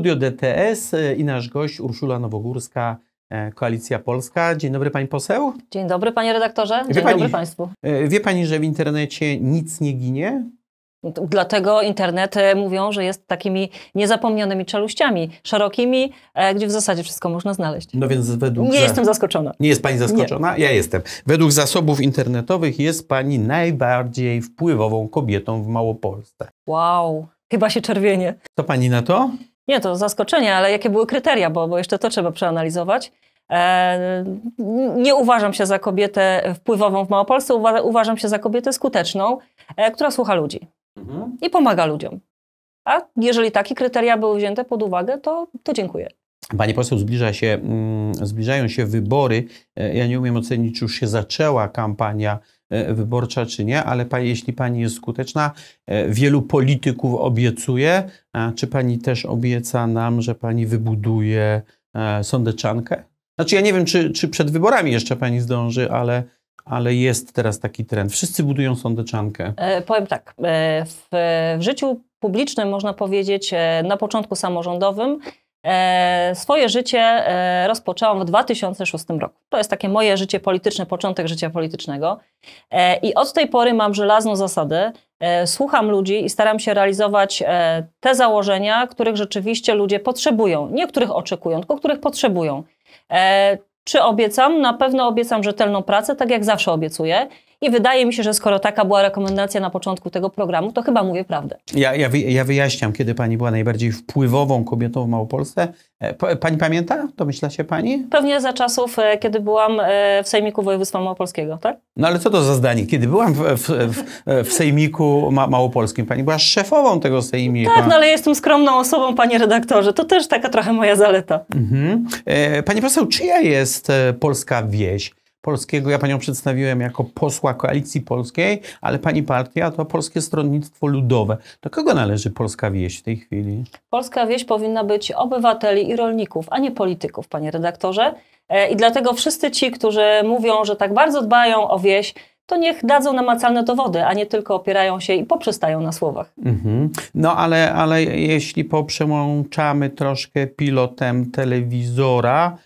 Studio DTS i nasz gość Urszula Nowogórska, Koalicja Polska. Dzień dobry Pani poseł. Dzień dobry Panie redaktorze. Dzień pani, dobry Państwu. Wie Pani, że w internecie nic nie ginie? Dlatego internet mówią, że jest takimi niezapomnianymi czeluściami, szerokimi, e, gdzie w zasadzie wszystko można znaleźć. No więc według... Nie za... jestem zaskoczona. Nie jest Pani zaskoczona? Nie. Ja jestem. Według zasobów internetowych jest Pani najbardziej wpływową kobietą w Małopolsce. Wow, chyba się czerwienie. Co Pani na to? Nie, to zaskoczenie, ale jakie były kryteria, bo, bo jeszcze to trzeba przeanalizować. E, nie uważam się za kobietę wpływową w Małopolsce, uważam się za kobietę skuteczną, e, która słucha ludzi mhm. i pomaga ludziom. A jeżeli takie kryteria były wzięte pod uwagę, to, to dziękuję. Pani poseł, zbliża się, mm, zbliżają się wybory. E, ja nie umiem ocenić, czy już się zaczęła kampania wyborcza, czy nie, ale jeśli pani jest skuteczna, e, wielu polityków obiecuje. Czy pani też obieca nam, że pani wybuduje sądeczankę? Znaczy, ja nie wiem, czy, czy przed wyborami jeszcze pani zdąży, ale ale jest teraz taki trend. Wszyscy budują sądeczankę. E, powiem tak, e, w, w, życiu publicznym można powiedzieć e, na początku samorządowym e, swoje życie e, rozpoczęłam w 2006 roku. To jest takie moje życie polityczne, początek życia politycznego. E, I od tej pory mam żelazną zasadę. Słucham ludzi i staram się realizować te założenia, których rzeczywiście ludzie potrzebują. Nie których oczekują, tylko których potrzebują. Czy obiecam? Na pewno obiecam rzetelną pracę, tak jak zawsze obiecuję. I wydaje mi się, że skoro taka była rekomendacja na początku tego programu, to chyba mówię prawdę. Ja, ja, ja wyjaśniam, kiedy pani była najbardziej wpływową kobietą w Małopolsce. E, pani pamięta? Domyśla się pani? Pewnie za czasów, e, kiedy byłam e, w Sejmiku Województwa Małopolskiego, tak? No ale co to za zdanie? Kiedy byłam w, w, w, w Sejmiku Ma Małopolskim, pani była szefową tego Sejmiku. Tak, no ale jestem skromną osobą, panie redaktorze. To też taka trochę moja zaleta. Mhm. Pani poseł, czyja jest polska wieś? Polskiego. Ja panią przedstawiłem jako posła Koalicji Polskiej, ale pani partia to Polskie Stronnictwo Ludowe. Do kogo należy polska wieś w tej chwili? Polska wieś powinna być obywateli i rolników, a nie polityków, panie redaktorze. E, I dlatego wszyscy ci, którzy mówią, że tak bardzo dbają o wieś, to niech dadzą namacalne dowody, a nie tylko opierają się i poprzestają na słowach. Mhm. No ale, ale jeśli poprzełączamy troszkę pilotem telewizora,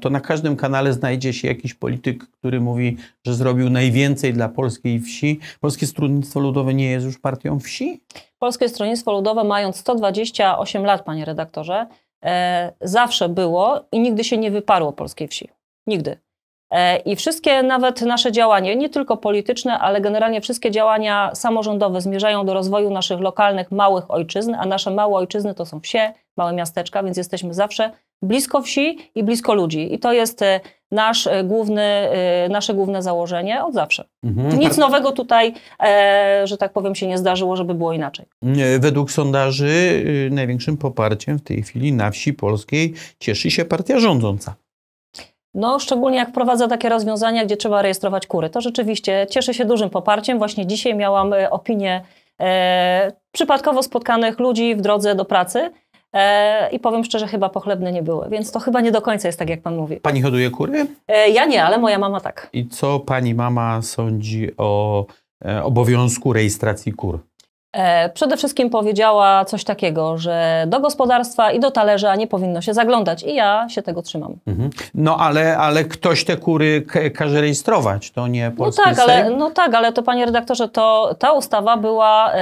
to na każdym kanale znajdzie się jakiś polityk, który mówi, że zrobił najwięcej dla polskiej wsi. Polskie Stronnictwo Ludowe nie jest już partią wsi? Polskie Stronnictwo Ludowe, mając 128 lat, panie redaktorze, e, zawsze było i nigdy się nie wyparło polskiej wsi. Nigdy. E, I wszystkie nawet nasze działania, nie tylko polityczne, ale generalnie wszystkie działania samorządowe zmierzają do rozwoju naszych lokalnych, małych ojczyzn, a nasze małe ojczyzny to są wsie, małe miasteczka, więc jesteśmy zawsze blisko wsi i blisko ludzi. I to jest e, nasz e, główny, e, nasze główne założenie od zawsze. Mhm. Nic nowego tutaj, że tak powiem, się nie zdarzyło, żeby było inaczej. Według sondaży największym poparciem w tej chwili na wsi polskiej cieszy się partia rządząca. No, szczególnie jak wprowadza takie rozwiązania, gdzie trzeba rejestrować kury. To rzeczywiście cieszy się dużym poparciem. Właśnie dzisiaj miałam opinię e, przypadkowo spotkanych ludzi w drodze do pracy, E, I powiem szczerze, chyba pochlebne nie były, więc to chyba nie do końca jest tak, jak pan mówi. Pani hoduje kury? E, ja nie, ale moja mama tak. I co pani mama sądzi o e, obowiązku rejestracji kur? Przede wszystkim powiedziała coś takiego, że do gospodarstwa i do talerza nie powinno się zaglądać i ja się tego trzymam. Mhm. No ale, ale ktoś te kury każe rejestrować, to nie polski no tak, ale, no tak, ale to panie redaktorze, to ta ustawa była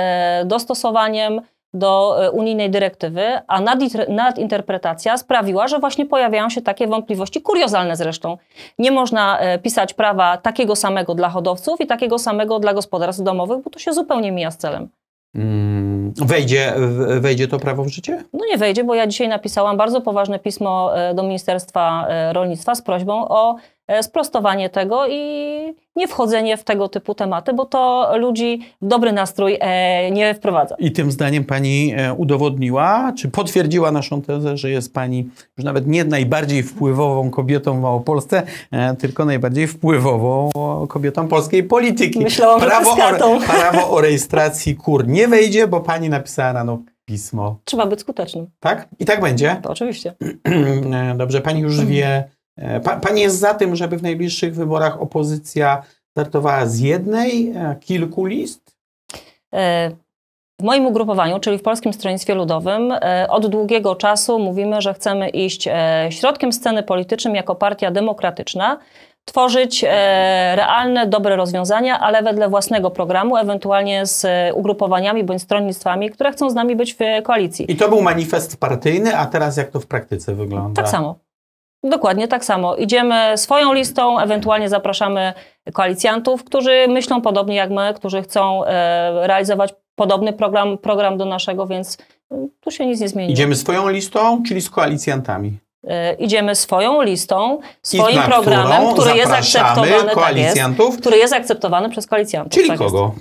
dostosowaniem do e, unijnej dyrektywy, a nadinterpretacja sprawiła, że właśnie pojawiają się takie wątpliwości, kuriozalne zresztą. Nie można e, pisać prawa takiego samego dla hodowców i takiego samego dla gospodarstw domowych, bo to się zupełnie mija z celem. Hmm, wejdzie, wejdzie to prawo w życie? No nie wejdzie, bo ja dzisiaj napisałam bardzo poważne pismo e, do Ministerstwa Rolnictwa z prośbą o sprostowanie tego i nie wchodzenie w tego typu tematy, bo to ludzi w dobry nastrój e, nie wprowadza. I tym zdaniem pani e, udowodniła, czy potwierdziła naszą tezę, że jest pani już nawet nie najbardziej wpływową kobietą w Małopolsce, tylko najbardziej wpływową kobietą polskiej polityki. Myślałam, prawo, że o, prawo o rejestracji kur nie wejdzie, bo pani napisała rano pismo. Trzeba być skutecznym. Tak? I tak będzie? To oczywiście. Dobrze, pani już wie E, pani jest za tym, żeby w najbliższych wyborach opozycja startowała z jednej, e, kilku list? E, W moim ugrupowaniu, czyli w Polskim Stronnictwie Ludowym, od długiego czasu mówimy, że chcemy iść środkiem sceny politycznej jako partia demokratyczna, tworzyć realne, dobre rozwiązania, ale wedle własnego programu, ewentualnie z ugrupowaniami bądź stronnictwami, które chcą z nami być w koalicji. I to był manifest partyjny, a teraz jak to w praktyce wygląda? Tak samo. Dokładnie tak samo. Idziemy swoją listą, ewentualnie zapraszamy koalicjantów, którzy myślą podobnie jak my, którzy chcą e, realizować podobny program, program do naszego, więc e, tu się nic nie zmieni. Idziemy swoją listą, czyli z koalicjantami. E, idziemy swoją listą, swoim programem, który jest akceptowany, koalicjantów. Tak jest, który jest akceptowany przez koalicjantów. Czyli tak kogo?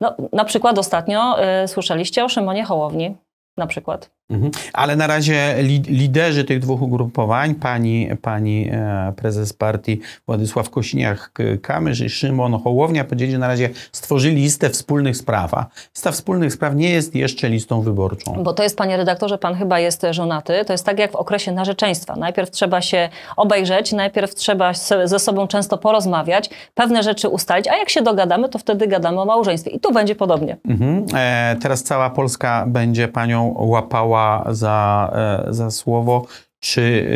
No, na przykład ostatnio y, słyszeliście o Szymonie Hołowni, na przykład. Mhm. Ale na razie li, liderzy tych dwóch ugrupowań, pani, pani e, prezes partii Władysław Kosiniak-Kamysz i Szymon Hołownia powiedzieli, że na razie stworzyli listę wspólnych spraw. A lista wspólnych spraw nie jest jeszcze listą wyborczą. Bo to jest, panie redaktorze, pan chyba jest żonaty. To jest tak jak w okresie narzeczeństwa. Najpierw trzeba się obejrzeć, najpierw trzeba ze sobą często porozmawiać, pewne rzeczy ustalić, a jak się dogadamy, to wtedy gadamy o małżeństwie. I tu będzie podobnie. Mhm. E, teraz cała Polska będzie panią łapała za, e, za słowo, czy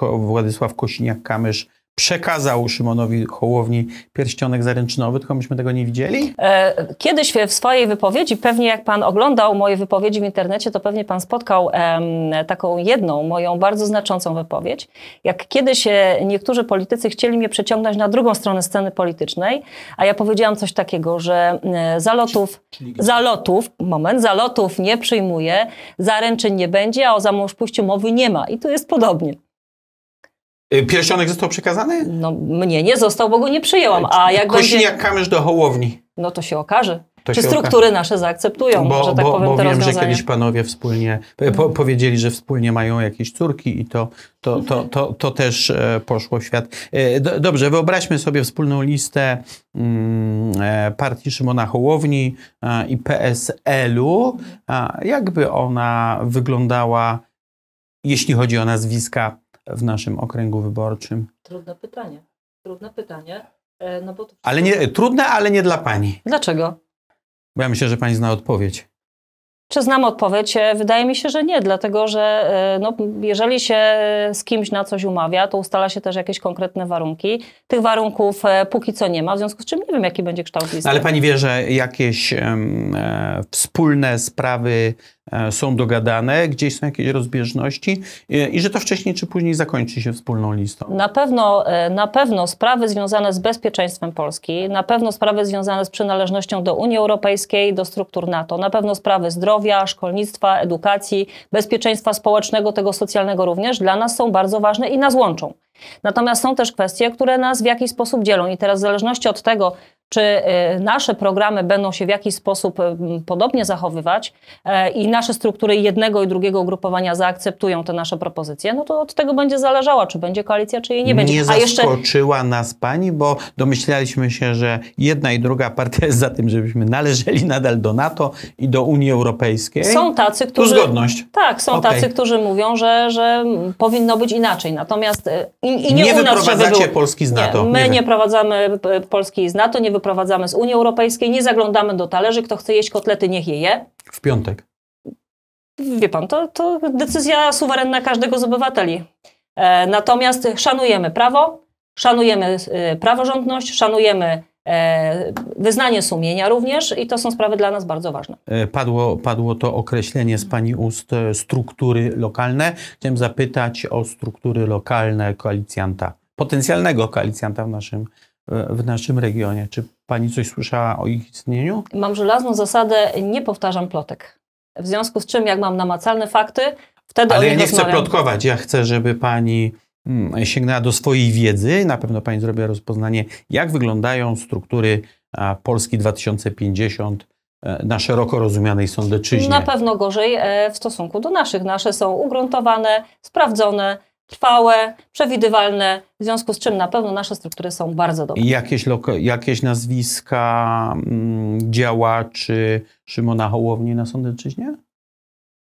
e, Władysław Kosiniak-Kamysz przekazał Szymonowi Hołowni pierścionek zaręczynowy, tylko myśmy tego nie widzieli? E, kiedyś w swojej wypowiedzi, pewnie jak pan oglądał moje wypowiedzi w internecie, to pewnie pan spotkał taką jedną, moją bardzo znaczącą wypowiedź. Jak kiedyś e, niektórzy politycy chcieli mnie przeciągnąć na drugą stronę sceny politycznej, a ja powiedziałam coś takiego, że e, zalotów, zalotów, moment, zalotów nie przyjmuję, zaręczyn nie będzie, a o zamążpójściu mowy nie ma. I tu jest podobnie. Y, pierścionek został przekazany? No mnie nie został, bo go nie przyjęłam. A jak Kosiniak będzie... kamysz do Hołowni. No to się okaże. To Czy się struktury oka... nasze zaakceptują, bo, że tak bo, powiem, bo te wiem, rozwiązania? że kiedyś panowie wspólnie po, powiedzieli, że wspólnie mają jakieś córki i to, to, to, to, to też e, poszło w świat. E, dobrze, wyobraźmy sobie wspólną listę mm, e, partii Szymona Hołowni i PSL-u. Jakby ona wyglądała, jeśli chodzi o nazwiska w naszym okręgu wyborczym? Trudne pytanie. Trudne pytanie. E, no bo to... Ale nie, trudne, ale nie dla pani. Dlaczego? Bo ja myślę, że pani zna odpowiedź. Czy znam odpowiedź? E, wydaje mi się, że nie, dlatego że e, no, jeżeli się z kimś na coś umawia, to ustala się też jakieś konkretne warunki. Tych warunków póki co nie ma, w związku z czym nie wiem, jaki będzie kształt listy. Ale pani wie, że jakieś um, e, wspólne sprawy są dogadane, gdzieś są jakieś rozbieżności e, i że to wcześniej czy później zakończy się wspólną listą. Na pewno, e, na pewno sprawy związane z bezpieczeństwem Polski, na pewno sprawy związane z przynależnością do Unii Europejskiej, do struktur NATO, na pewno sprawy zdrowia, szkolnictwa, edukacji, bezpieczeństwa społecznego, tego socjalnego również dla nas są bardzo ważne i nas łączą. Natomiast są też kwestie, które nas w jakiś sposób dzielą i teraz w zależności od tego, czy y, nasze programy będą się w jakiś sposób y, podobnie zachowywać e, i nasze struktury jednego i drugiego ugrupowania zaakceptują te nasze propozycje, no to od tego będzie zależało, czy będzie koalicja, czy jej nie będzie. Nie zaskoczyła jeszcze... nas pani, bo domyślaliśmy się, że jedna i druga partia jest za tym, żebyśmy należeli nadal do NATO i do Unii Europejskiej. Są tacy, którzy... Tu zgodność. Tak, są okay. tacy, którzy mówią, że, że powinno być inaczej. Natomiast i, i nie, nie wyprowadzacie. Polski z NATO. Nie, my nie, nie prowadzamy Polski z NATO, nie wyprowadzamy z Unii Europejskiej, nie zaglądamy do talerzy, kto chce jeść kotlety, niech je je. W piątek. Wie pan, to, to decyzja suwerenna każdego z obywateli. E, natomiast szanujemy prawo, szanujemy e, praworządność, szanujemy e, wyznanie sumienia również i to są sprawy dla nas bardzo ważne. E, padło, padło to określenie z Pani ust e, struktury lokalne. Chciałem zapytać o struktury lokalne koalicjanta, potencjalnego koalicjanta w naszym w naszym regionie. Czy pani coś słyszała o ich istnieniu? Mam żelazną zasadę, nie powtarzam plotek. W związku z czym, jak mam namacalne fakty, wtedy Ale ja nie rozmawiam. chcę plotkować. Ja chcę, żeby pani mm, sięgnęła do swojej wiedzy. Na pewno pani zrobiła rozpoznanie, jak wyglądają struktury Polski 2050 e, na szeroko rozumianej sądeczyźnie. Na pewno gorzej e, w stosunku do naszych. Nasze są ugruntowane, sprawdzone, trwałe, przewidywalne, w związku z czym na pewno nasze struktury są bardzo dobre. Jakieś, jakieś nazwiska mm, działaczy Szymona Hołowni na Sądeczyźnie?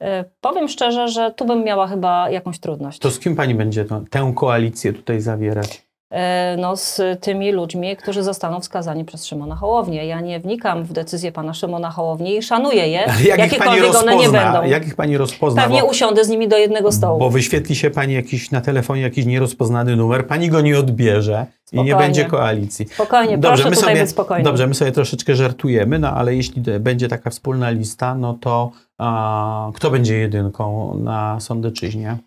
E, powiem szczerze, że tu bym miała chyba jakąś trudność. To z kim pani będzie tę koalicję tutaj zawierać? E, no, z tymi ludźmi, którzy zostaną wskazani przez Szymona Hołownię. Ja nie wnikam w decyzję pana Szymona Hołowni i szanuję je, jak jakiekolwiek one nie będą. Jak ich pani rozpozna? Pewnie Bo- usiądę z nimi do jednego stołu. Bo wyświetli się pani jakiś na telefonie jakiś nierozpoznany numer, pani go nie odbierze i nie Spokojnie. będzie koalicji. Spokojnie, proszę my tutaj sobie, być. Dobrze, my sobie troszeczkę żartujemy, no ale jeśli będzie taka wspólna lista, no to a, kto będzie jedynką na Sądeczyźnie?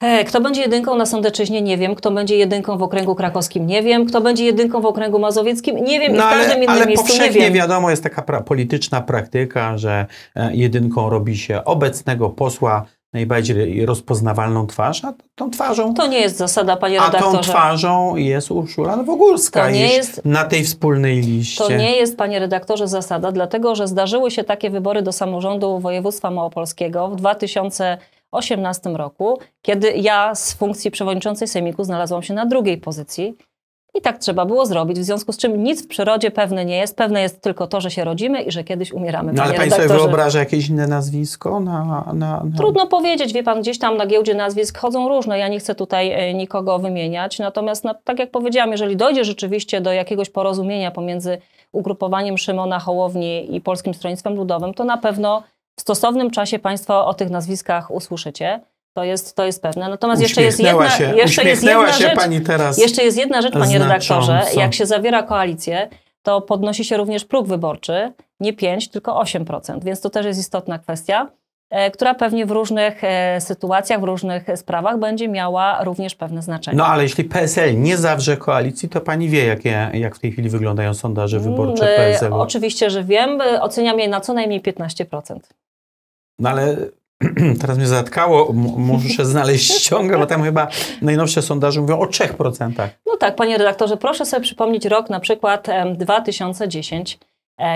E, Kto będzie jedynką na Sądeczyźnie, nie wiem. Kto będzie jedynką w okręgu krakowskim, nie wiem. Kto będzie jedynką w okręgu mazowieckim, nie wiem. I No w każdym ale, innym ale miejscu nie powszechnie wiem. wiadomo, jest taka pra- polityczna praktyka, że e, jedynką robi się obecnego posła, najbardziej rozpoznawalną twarz, a tą twarzą To nie jest zasada, panie A tą redaktorze. twarzą jest Urszula Nowogórska To nie jest- na tej wspólnej liście. To nie jest, panie redaktorze, zasada, dlatego że zdarzyły się takie wybory do samorządu województwa małopolskiego w 2018 roku, kiedy ja z funkcji przewodniczącej Sejmiku znalazłam się na drugiej pozycji. I tak trzeba było zrobić, w związku z czym nic w przyrodzie pewne nie jest. Pewne jest tylko to, że się rodzimy i że kiedyś umieramy. No ale pani sobie wyobraża jakieś inne nazwisko na... na, na... Trudno powiedzieć, wie pan, gdzieś tam na giełdzie nazwisk chodzą różne, ja nie chcę tutaj e, nikogo wymieniać, natomiast no, tak jak powiedziałam, jeżeli dojdzie rzeczywiście do jakiegoś porozumienia pomiędzy ugrupowaniem Szymona Hołowni i Polskim Stronnictwem Ludowym, to na pewno w stosownym czasie państwo o tych nazwiskach usłyszycie. To jest, to jest pewne. Natomiast jeszcze jest jedna, się, jeszcze jest jedna się rzecz, pani teraz. jeszcze jest jedna rzecz, panie redaktorze. Jak się zawiera koalicję, to podnosi się również próg wyborczy, nie 5, tylko 8%. Więc to też jest istotna kwestia, która pewnie w różnych e, sytuacjach, w różnych sprawach będzie miała również pewne znaczenie. No ale jeśli PSL nie zawrze koalicji, to pani wie, jakie, jak w tej chwili wyglądają sondaże wyborcze E, PSL-u. Oczywiście, że wiem. E, Oceniam je na co najmniej 15%. No ale teraz mnie zatkało, muszę znaleźć ściągę, bo tam chyba najnowsze sondaże mówią o 3%. No tak, panie redaktorze, proszę sobie przypomnieć rok na przykład em, 2010, e,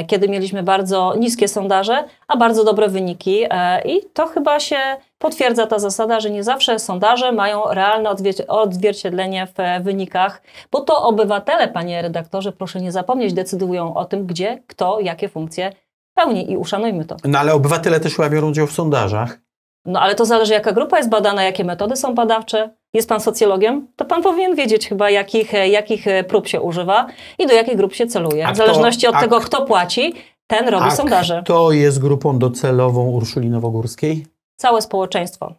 kiedy mieliśmy bardzo niskie sondaże, a bardzo dobre wyniki e, i to chyba się potwierdza ta zasada, że nie zawsze sondaże mają realne odzwierciedlenie w e, wynikach, bo to obywatele, panie redaktorze, proszę nie zapomnieć, decydują o tym, gdzie, kto, jakie funkcje pełni i uszanujmy to. No ale obywatele też biorą udział w sondażach. No ale to zależy, jaka grupa jest badana, jakie metody są badawcze. Jest pan socjologiem? To pan powinien wiedzieć chyba, jakich, e, jakich e, prób się używa i do jakich grup się celuje. W zależności od tego, kto płaci, ten robi A sondaże. kto jest grupą docelową Urszuli Nowogórskiej? Całe społeczeństwo.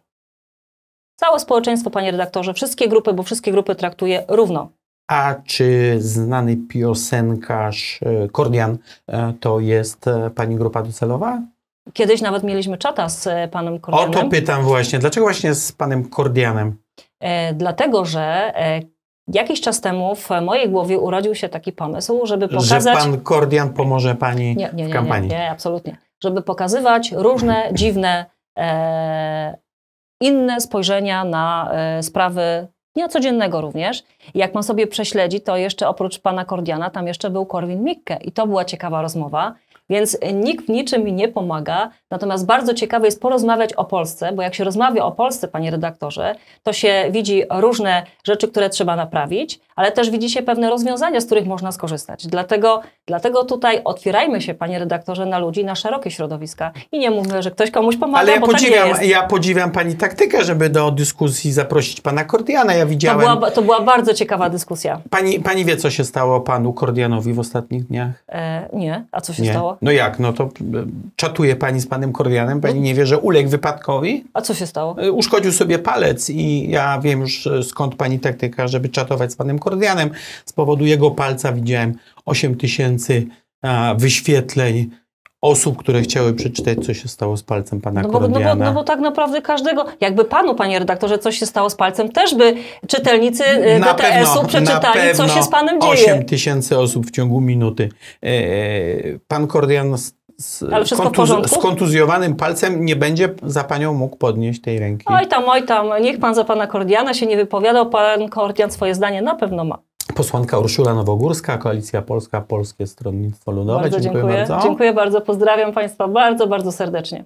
Całe społeczeństwo, panie redaktorze, wszystkie grupy, bo wszystkie grupy traktuje równo. A czy znany piosenkarz e, Kordian to jest pani grupa docelowa? Kiedyś nawet mieliśmy czata z panem O to Kordianem, pytam właśnie. Dlaczego właśnie z panem Kordianem? E, dlatego że e, jakiś czas temu w mojej głowie urodził się taki pomysł, żeby Że pokazać... pan Kordian pomoże pani Nie, nie, w nie, kampanii? nie, nie, absolutnie. Żeby pokazywać różne dziwne, e, inne spojrzenia na e, sprawy dnia codziennego również. Jak man sobie prześledzi, to jeszcze oprócz pana Kordiana, tam jeszcze był Korwin Mikke i to była ciekawa rozmowa. Więc nikt w niczym mi nie pomaga, natomiast bardzo ciekawe jest porozmawiać o Polsce, bo jak się rozmawia o Polsce, panie redaktorze, to się widzi różne rzeczy, które trzeba naprawić, ale też widzi się pewne rozwiązania, z których można skorzystać. Dlatego, dlatego tutaj otwierajmy się, panie redaktorze, na ludzi, na szerokie środowiska i nie mówmy, że ktoś komuś pomaga, Ale ja tak podziwiam, ja podziwiam pani taktykę, żeby do dyskusji zaprosić pana Kordiana. Ja To widziałem. była, to była bardzo ciekawa dyskusja. Pani, pani wie, co się stało panu Kordianowi w ostatnich dniach? E, nie, a co się Nie. stało? No jak? No to e, czatuje pani z panem Kordianem. Pani nie wie, że uległ wypadkowi? A co się stało? E, Uszkodził sobie palec i ja wiem już skąd pani taktyka, żeby czatować z panem Kordianem. Z powodu jego palca widziałem 8 tysięcy wyświetleń osób, które chciały przeczytać, co się stało z palcem pana No bo, no, bo, no bo tak naprawdę każdego, jakby panu, panie redaktorze, coś się stało z palcem, też by czytelnicy Na DTS-u przeczytali, na co się z panem dzieje. 8 tysięcy osób w ciągu minuty. E, Pan Kordian z, z, Ale wszystko w porządku? z kontuzjowanym palcem nie będzie za panią mógł podnieść tej ręki. Oj tam, oj tam, niech pan za pana Kordiana się nie wypowiadał, pan Kordian swoje zdanie na pewno ma. Posłanka Urszula Nowogórska, Koalicja Polska, Polskie Stronnictwo Ludowe. Bardzo dziękuję, dziękuję. bardzo. Dziękuję bardzo, pozdrawiam państwa bardzo, bardzo serdecznie.